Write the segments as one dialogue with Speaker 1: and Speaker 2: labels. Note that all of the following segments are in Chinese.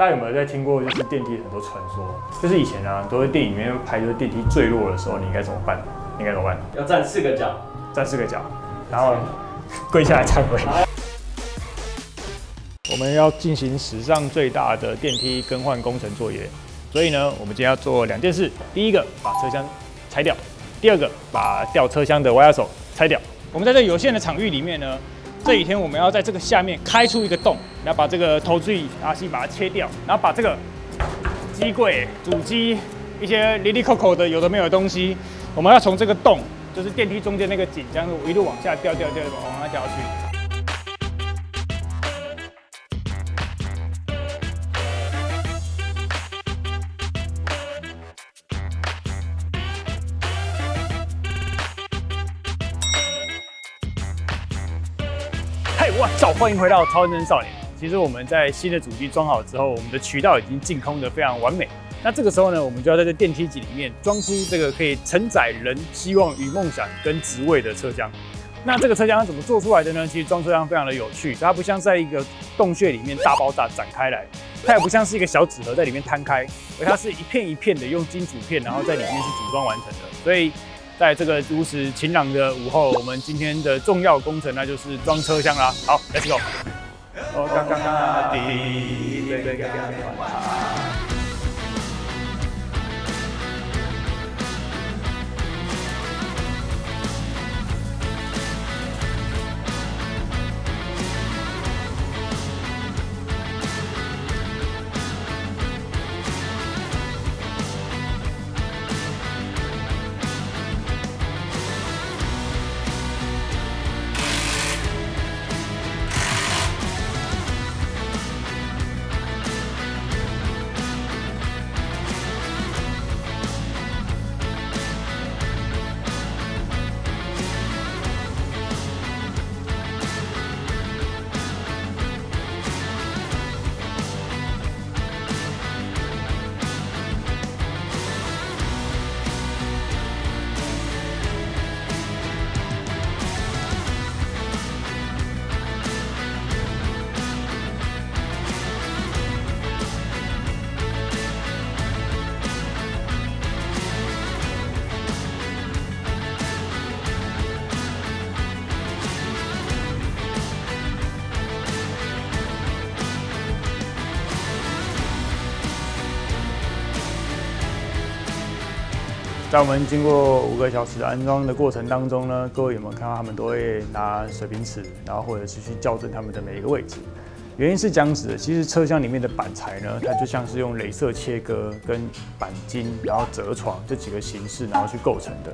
Speaker 1: 大家有没有在听过就是电梯很多传说？就是以前啊，都在电影里面拍，就是电梯坠落的时候，你应该怎么办？你应该怎么办？
Speaker 2: 要站四个角，
Speaker 1: 站四个脚，然后跪下来忏悔。我们要进行史上最大的电梯更换工程作业，所以呢，我们今天要做两件事。第一个，把车厢拆掉；第二个，把吊车厢的挖压手拆掉。我们在这有限的场域里面呢，这几天我们要在这个下面开出一个洞，然后把这个头锥阿西把它切掉，然后把这个机柜、主机一些零零口口的有的没有的东西，我们要从这个洞，就是电梯中间那个井，这样子一路往下掉掉掉，往下掉下去。嗨，我操！欢迎回到超人少年。其实我们在新的主机装好之后，我们的渠道已经净空的非常完美。那这个时候呢，我们就要在这电梯井里面装出这个可以承载人希望与梦想跟职位的车厢。那这个车厢怎么做出来的呢？其实装车厢非常的有趣，它不像在一个洞穴里面大爆炸展开来，它也不像是一个小纸盒在里面摊开，而它是一片一片的用金属片，然后在里面去组装完成的。所以在这个如此晴朗的午后，我们今天的重要工程那就是装车厢啦。好，Let's go。我，刚刚刚滴，对对对。在我们经过五个小时的安装的过程当中呢，各位有没有看到他们都会拿水平尺，然后或者是去校正他们的每一个位置？原因是这样子的，其实车厢里面的板材呢，它就像是用镭射切割跟钣金，然后折床这几个形式，然后去构成的。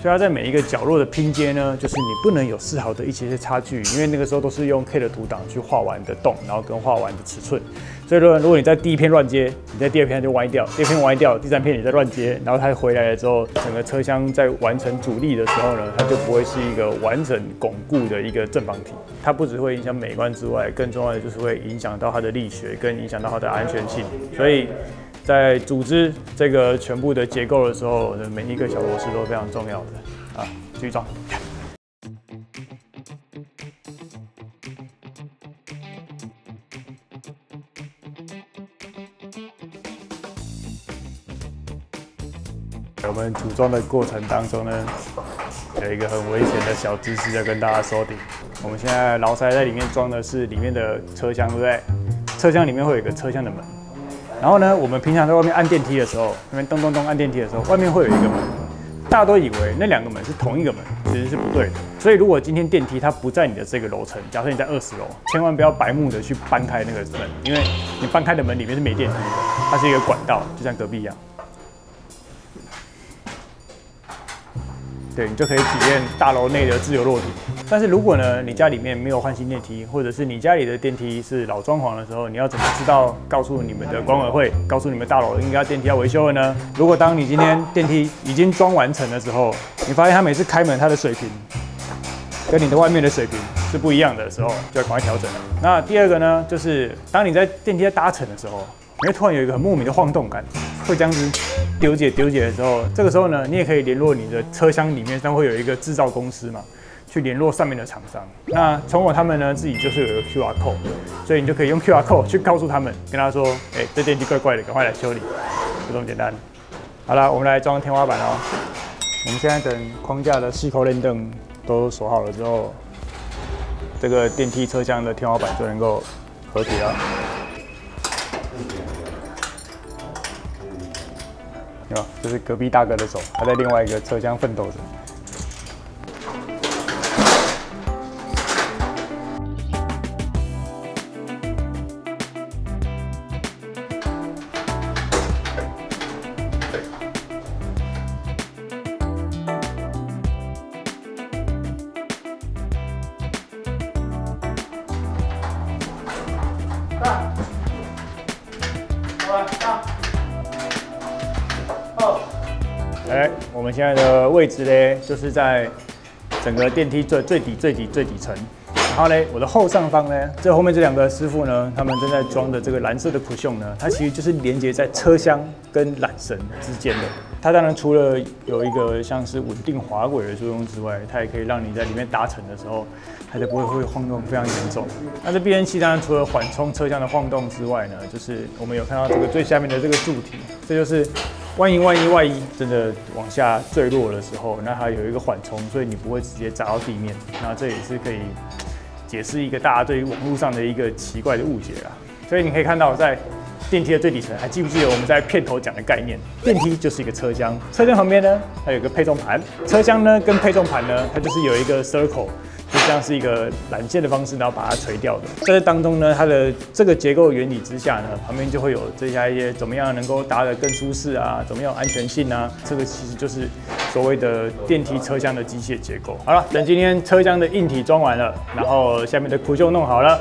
Speaker 1: 所以它在每一个角落的拼接呢，就是你不能有丝毫的一些些差距，因为那个时候都是用 K 的图档去画完的洞，然后跟画完的尺寸。所以说，如果你在第一片乱接，你在第二片就歪掉，第二片歪掉，第三片你再乱接，然后它回来了之后，整个车厢在完成阻力的时候呢，它就不会是一个完整巩固的一个正方体。它不只会影响美观之外，更重要的就是会影响到它的力学，跟影响到它的安全性。所以在组织这个全部的结构的时候，每一个小螺丝都非常重要的啊，继续装。们组装的过程当中呢，有一个很危险的小知识要跟大家说顶。我们现在劳塞在里面装的是里面的车厢，对不对？车厢里面会有一个车厢的门，然后呢，我们平常在外面按电梯的时候，那边咚咚咚按电梯的时候，外面会有一个门，大家都以为那两个门是同一个门，其实是不对的。所以如果今天电梯它不在你的这个楼层，假设你在二十楼，千万不要白目的去搬开那个门，因为你搬开的门里面是没电梯的，它是一个管道，就像隔壁一样。对你就可以体验大楼内的自由落体。但是如果呢，你家里面没有换新电梯，或者是你家里的电梯是老装潢的时候，你要怎么知道告诉你们的管委会，告诉你们大楼应该电梯要维修了呢？如果当你今天电梯已经装完成的时候，你发现它每次开门它的水平跟你的外面的水平是不一样的时候，就要赶快调整了。那第二个呢，就是当你在电梯在搭乘的时候，你会突然有一个很莫名的晃动感，会这样子。丢解丢解的时候，这个时候呢，你也可以联络你的车厢里面，它会有一个制造公司嘛。去联络上面的厂商。那从我他们呢自己就是有一个 QR code，所以你就可以用 QR code 去告诉他们，跟他说，哎，这电梯怪怪的，赶快来修理，就这么简单。好了，我们来装天花板哦。我们现在等框架的细扣链灯都锁好了之后，这个电梯车厢的天花板就能够合体了。有，这是隔壁大哥的手，他在另外一个车厢奋斗着。现在的位置呢，就是在整个电梯最最底、最底、最底层。然后呢，我的后上方呢，这后面这两个师傅呢，他们正在装的这个蓝色的苦胸呢，它其实就是连接在车厢跟缆绳之间的。它当然除了有一个像是稳定滑轨的作用之外，它也可以让你在里面搭乘的时候，它就不会会晃动非常严重。那这避震器当然除了缓冲车厢的晃动之外呢，就是我们有看到这个最下面的这个柱体，这就是万一万一万一真的往下坠落的时候，那它有一个缓冲，所以你不会直接砸到地面。那这也是可以。解释一个大家对于网络上的一个奇怪的误解啊，所以你可以看到在电梯的最底层，还记不记得我们在片头讲的概念？电梯就是一个车厢，车厢旁边呢，它有个配重盘，车厢呢跟配重盘呢，它就是有一个 circle。像是一个缆线的方式，然后把它垂掉的。在这当中呢，它的这个结构原理之下呢，旁边就会有这些一些怎么样能够搭得更舒适啊，怎么样安全性啊，这个其实就是所谓的电梯车厢的机械结构。好了，等今天车厢的硬体装完了，然后下面的苦修弄好了，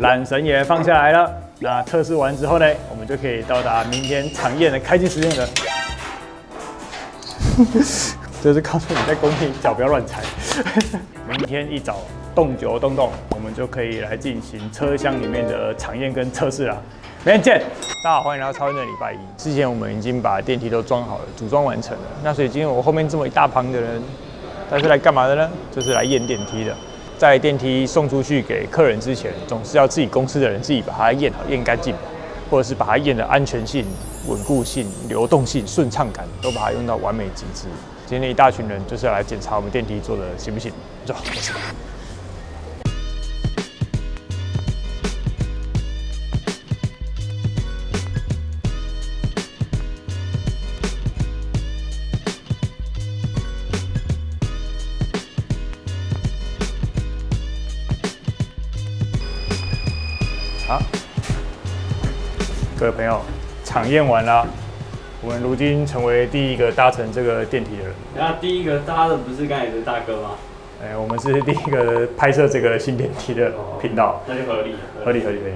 Speaker 1: 缆绳也放下来了，那测试完之后呢，我们就可以到达明天场验的开机时间了。就是告诉你在工地脚不要乱踩。明天一早动九动动，我们就可以来进行车厢里面的场验跟测试了。明天见，大家好，欢迎来到超人的礼拜一。之前我们已经把电梯都装好了，组装完成了。那所以今天我后面这么一大旁的人，他是来干嘛的呢？就是来验电梯的。在电梯送出去给客人之前，总是要自己公司的人自己把它验好、验干净，或者是把它验的安全性、稳固性、流动性、顺畅感都把它用到完美极致。今天一大群人就是要来检查我们电梯做的行不行，走，好，各位朋友，场验完了。我们如今成为第一个搭乘这个电梯的人。
Speaker 2: 那第一个搭的不是刚才的大哥吗？
Speaker 1: 哎，我们是第一个拍摄这个新电梯的频道，
Speaker 2: 那就合理，
Speaker 1: 合理，合理，合理。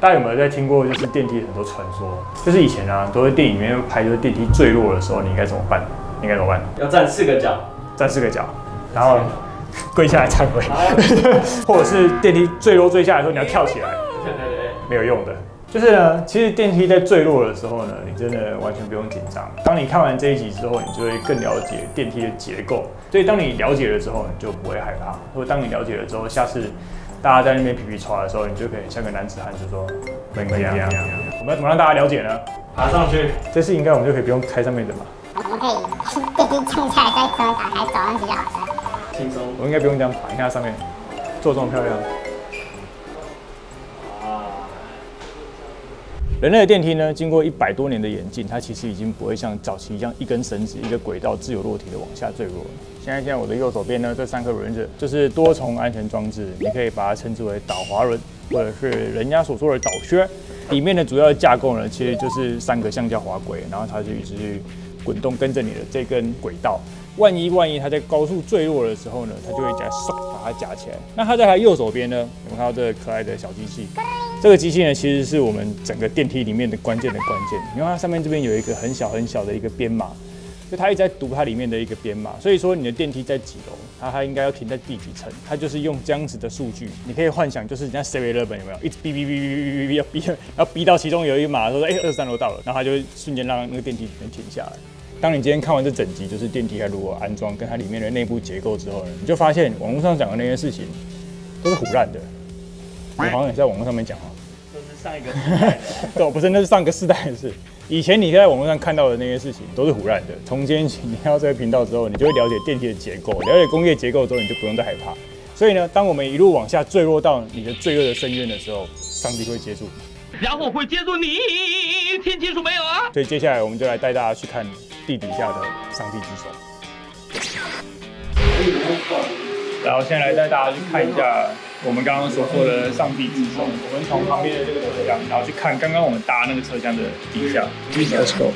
Speaker 1: 大家有没有在听过，就是电梯很多传说？就是以前啊，都在电影里面拍，就是电梯坠落的时候，你应该怎么办？应该怎么办？
Speaker 2: 要站四个角，
Speaker 1: 站四个角，然后跪下来忏悔，或者是电梯坠落坠下来的时候，你要跳起来，
Speaker 2: 对对对，
Speaker 1: 没有用的。就是呢，其实电梯在坠落的时候呢，你真的完全不用紧张。当你看完这一集之后，你就会更了解电梯的结构。所以当你了解了之后，你就不会害怕。或者当你了解了之后，下次大家在那边皮皮抓的时候，你就可以像个男子汉，就说：没没样。我们要怎么让大家了解呢？
Speaker 2: 爬上去，
Speaker 1: 这次应该我们就可以不用开上面的吧。
Speaker 3: 我们可以 电梯降下来，再车打开走上去就好了。
Speaker 2: 轻松。
Speaker 1: 我应该不用这样爬，你看它上面做这么漂亮。人类的电梯呢，经过一百多年的演进，它其实已经不会像早期一样一根绳子、一个轨道自由落体的往下坠落了。现在，现在我的右手边呢，这三颗轮子就是多重安全装置，你可以把它称之为导滑轮，或者是人家所说的导靴。里面的主要架构呢，其实就是三个橡胶滑轨，然后它就一直滚动，跟着你的这根轨道。万一万一它在高速坠落的时候呢，它就会夹嗖把它夹起来。那它在它右手边呢，我们看到这个可爱的小机器？这个机器呢，其实是我们整个电梯里面的关键的关键。因为它上面这边有一个很小很小的一个编码，就它一直在读它里面的一个编码。所以说你的电梯在几楼，它它应该要停在第几层，它就是用这样子的数据。你可以幻想，就是人家 Seven Eleven 有没有一直哔哔哔哔哔哔要逼要逼到其中有一码说哎二十三楼到了，然后它就会瞬间让那个电梯能停下来。当你今天看完这整集，就是电梯该如何安装，跟它里面的内部结构之后呢，你就发现网络上讲的那些事情都是胡乱的。我好像也在网络上面讲
Speaker 2: 啊，上一个时代的
Speaker 1: 对，不是，那是上个世代的事。以前你在网络上看到的那些事情都是胡乱的。从今天起，你看到这个频道之后，你就会了解电梯的结构，了解工业结构之后，你就不用再害怕。所以呢，当我们一路往下坠落到你的罪恶的深渊的时候，上帝会接住你。
Speaker 4: 然后会接住你，听清楚没有啊？
Speaker 1: 所以接下来我们就来带大家去看地底下的上帝之手。然后现在来带大家去看一下我们刚刚所说的上帝之手。我们从旁边的这个车厢，然后去看刚刚我们搭那个车厢的底下。Let's go。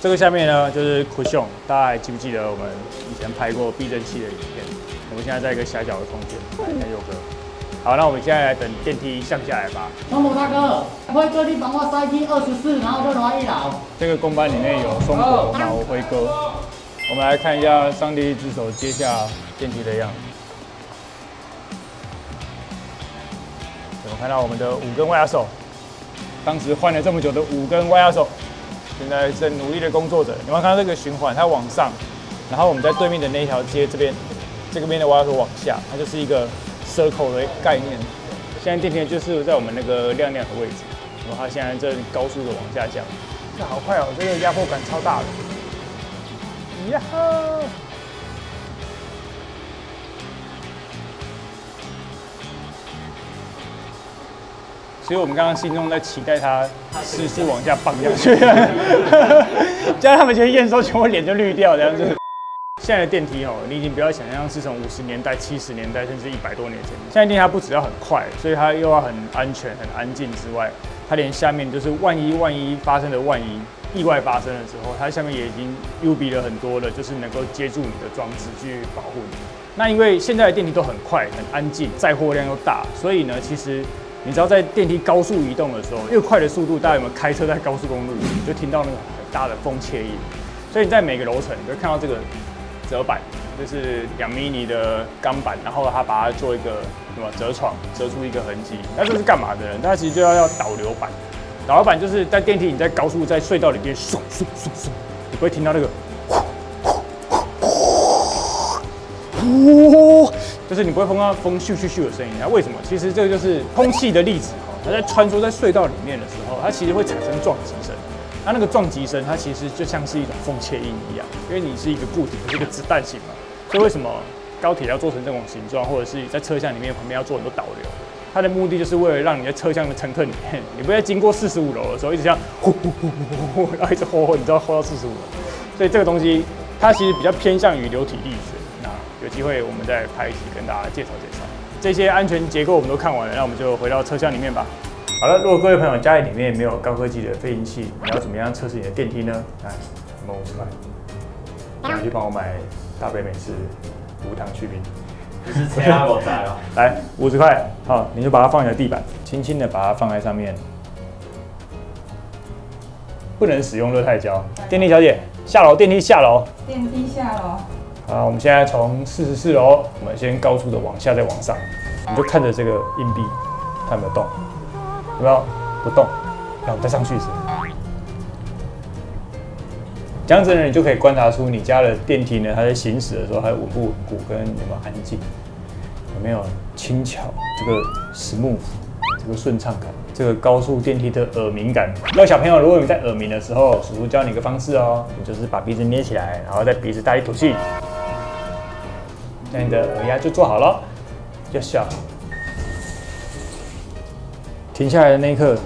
Speaker 1: 这个下面呢就是 cushion，大家还记不记得我们以前拍过避震器的影片？我们现在在一个狭小的空间，看一下佑哥。好，那我们现在来等电梯降下来吧。
Speaker 5: 汤姆大哥，辉哥，你帮我塞进二十四，然后就拿一楼。
Speaker 1: 这个公班里面有松果、毛辉哥。我们来看一下上帝之手接下电梯的样子。看到我们的五根外压手，当时换了这么久的五根外压手，现在正努力的工作着。你们看到这个循环？它往上，然后我们在对面的那一条街这边，这个边的外压手往下，它就是一个 circle 的概念。现在电梯就是在我们那个亮亮的位置，然后它现在正高速的往下降。这好快哦，这个压迫感超大的。呀所以我们刚刚心中在期待它实时往下放下去，这样 他们去验收，全部脸就绿掉这样子。现在的电梯哦，你已经不要想象是从五十年代、七十年代，甚至一百多年前。现在电梯它不只要很快，所以它又要很安全、很安静之外，它连下面就是万一万一发生的万一意外发生的时候，它下面也已经优比了很多的，就是能够接住你的装置去保护你。那因为现在的电梯都很快、很安静，载货量又大，所以呢，其实你只要在电梯高速移动的时候，越快的速度，大家有没有开车在高速公路，你就听到那个很大的风切音。所以你在每个楼层，你会看到这个折板，就是两米米的钢板，然后它把它做一个什么折床，折出一个痕迹。那这是干嘛的呢？它其实就要要导流板。导流板就是在电梯你在高速在隧道里边嗖嗖嗖嗖，你会听到那个，呼呼呼呼，就是你不会碰到风咻咻咻的声音。那为什么？其实这个就是空气的粒子哈，它在穿梭在隧道里面的时候，它其实会产生撞击声。那那个撞击声，它其实就像是一种风切音一样，因为你是一个固体，是一个子弹型嘛。所以为什么高铁要做成这种形状，或者是在车厢里面旁边要做很多导流？它的目的就是为了让你在车厢的乘客里面，你不要经过四十五楼的时候一直这样呼呼呼呼呼，然后一直呼呼，你知道呼到四十五楼。所以这个东西它其实比较偏向于流体力学。机会我们再拍一集跟大家介绍介绍。这些安全结构我们都看完了，那我们就回到车厢里面吧。好了，如果各位朋友家里里面没有高科技的飞行器，你要怎么样测试你的电梯呢？来，我们五十块，你去帮我买大北美式无糖去冰。
Speaker 2: 不是车压狗仔哦。
Speaker 1: 来，五十块，好，你就把它放在地板，轻轻的把它放在上面，不能使用热态胶。电梯小姐，下楼，电梯下楼。
Speaker 6: 电梯下楼，
Speaker 1: 好，我们现在从四十四楼，我们先高速的往下，再往上，你就看着这个硬币，它有没有动？有没有？不动。然后再上去一次。这样子呢，你就可以观察出你家的电梯呢，它在行驶的时候，它稳不稳固，跟有没有安静，有没有轻巧，这个 smooth，这个顺畅感，这个高速电梯的耳鸣感。那小朋友，如果你在耳鸣的时候，叔叔教你一个方式哦，你就是把鼻子捏起来，然后在鼻子大力吐气，那你的耳压就做好了，就笑。停下来的那一刻，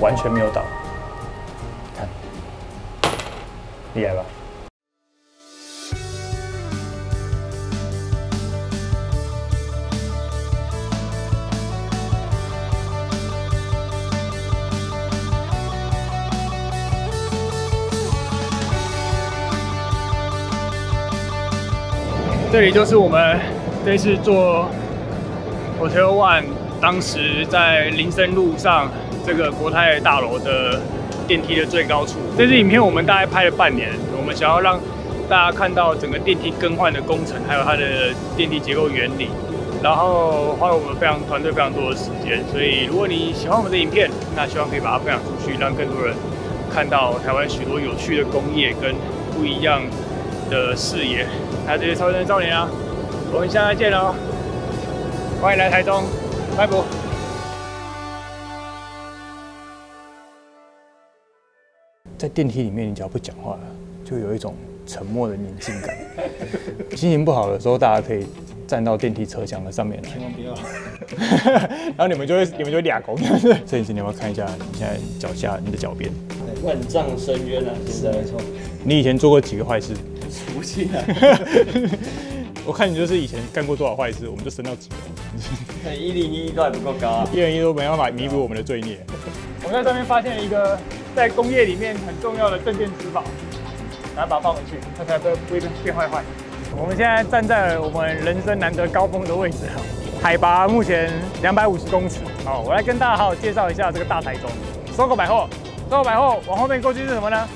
Speaker 1: 完全没有倒，看，厉害吧？这里就是我们这次做 Hotel One 当时在林森路上这个国泰大楼的电梯的最高处。这支影片我们大概拍了半年，我们想要让大家看到整个电梯更换的工程，还有它的电梯结构原理，然后花了我们非常团队非常多的时间。所以如果你喜欢我们的影片，那希望可以把它分享出去，让更多人看到台湾许多有趣的工业跟不一样的视野。还有这些超人少年啊，我们下次见喽！欢迎来台中，拜拜。在电梯里面，你只要不讲话，就有一种沉默的宁静感。心情不好的时候，大家可以站到电梯车厢的上面来。千万不要。然后你们就会，你们就会俩拱。摄影师，你要不要看一下你现在脚下你的脚边？
Speaker 2: 万丈深渊啊！现在没错。
Speaker 1: 你以前做过几个坏事？
Speaker 2: 数不清来。
Speaker 1: 我看你就是以前干过多少坏事，我们就升到几楼。
Speaker 2: 一零一都还不够高啊！
Speaker 1: 一零一都没办法弥补我们的罪孽。我们在上面发现了一个在工业里面很重要的镇店之宝，来把它放回去，它才不会不会变坏坏。我们现在站在了我们人生难得高峰的位置，海拔目前两百五十公尺。好，我来跟大家好好介绍一下这个大台中。搜狗百货，搜狗百货往后面过去是什么呢？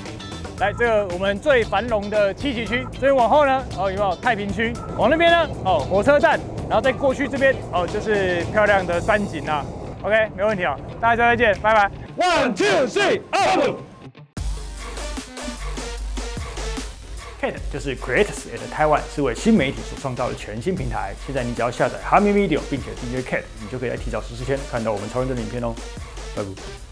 Speaker 1: 来，这个我们最繁荣的七期区，所以往后呢，哦，有没有太平区？往那边呢，哦，火车站，然后再过去这边，哦，就是漂亮的山景啊。OK，没问题啊，大家再见，拜拜。One two three, up. Kate 就是 Creators at Taiwan，是为新媒体所创造的全新平台。现在你只要下载 Hami Video，并且订阅 Kate，你就可以在提早十四天看到我们超人的影片哦。拜拜。